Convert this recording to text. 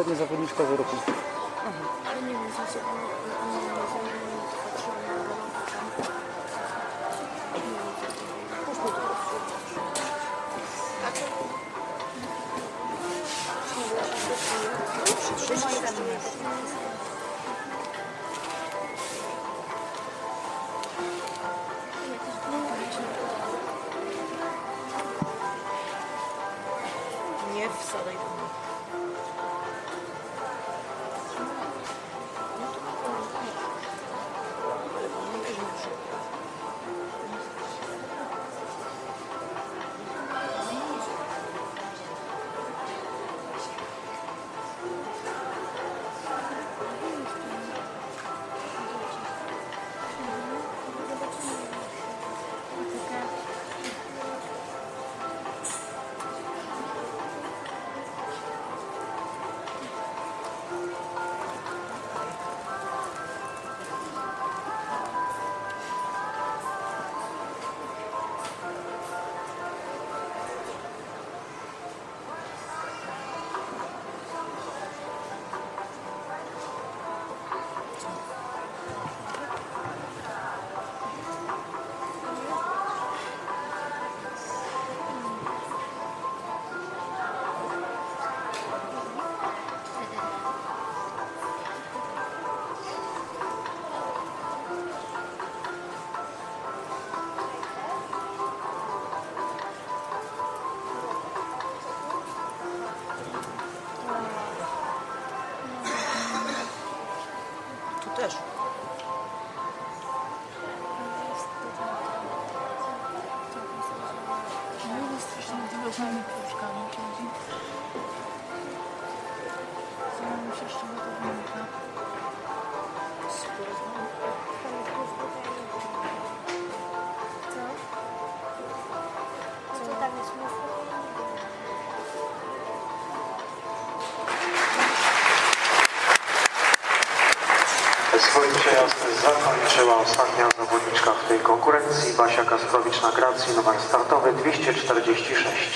poprzednia zawodniczka w roku. Ale nie wiem, wiem, Też. Miło strasznie, Swój przejazd zakończyła ostatnia zawodniczka w tej konkurencji, Basia Kasprowicz na Gracji, numer startowy 246.